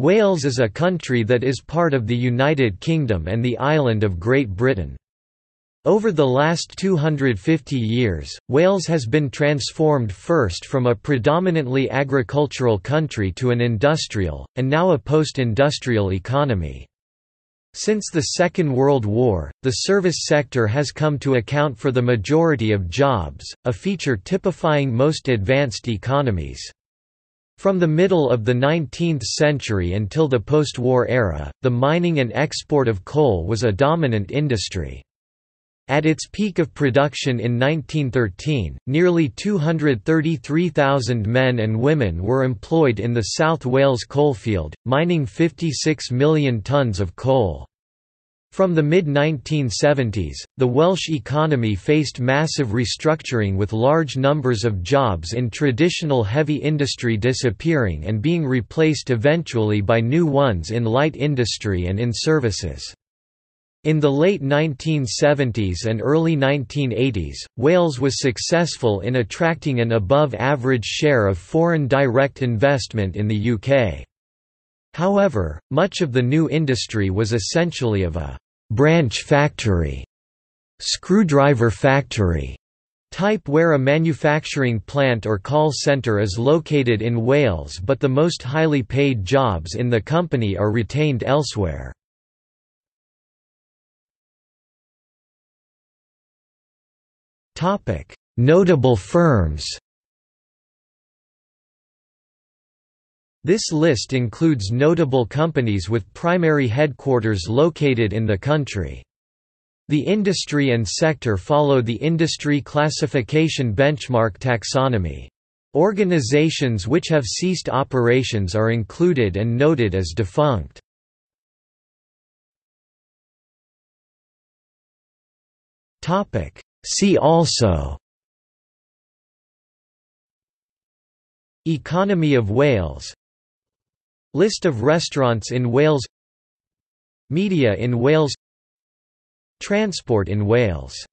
Wales is a country that is part of the United Kingdom and the island of Great Britain. Over the last 250 years, Wales has been transformed first from a predominantly agricultural country to an industrial, and now a post-industrial economy. Since the Second World War, the service sector has come to account for the majority of jobs, a feature typifying most advanced economies. From the middle of the 19th century until the post-war era, the mining and export of coal was a dominant industry. At its peak of production in 1913, nearly 233,000 men and women were employed in the South Wales coalfield, mining 56 million tonnes of coal. From the mid-1970s, the Welsh economy faced massive restructuring with large numbers of jobs in traditional heavy industry disappearing and being replaced eventually by new ones in light industry and in services. In the late 1970s and early 1980s, Wales was successful in attracting an above-average share of foreign direct investment in the UK. However, much of the new industry was essentially of a branch factory, screwdriver factory type where a manufacturing plant or call centre is located in Wales but the most highly paid jobs in the company are retained elsewhere. Notable firms This list includes notable companies with primary headquarters located in the country. The industry and sector follow the industry classification benchmark taxonomy. Organizations which have ceased operations are included and noted as defunct. See also Economy of Wales List of restaurants in Wales. Media in Wales. Transport in Wales